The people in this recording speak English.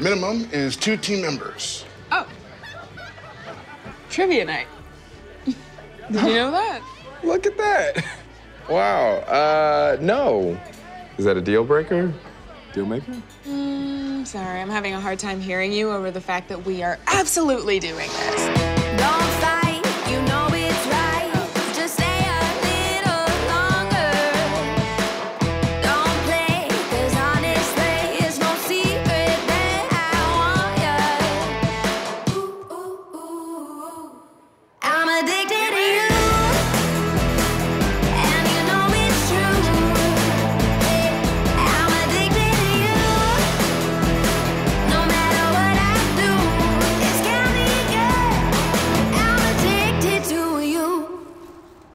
Minimum is two team members. Oh. Trivia night. Did you know that? Look at that. Wow. Uh, no. Is that a deal breaker? Deal maker? Mm, sorry, I'm having a hard time hearing you over the fact that we are absolutely doing this.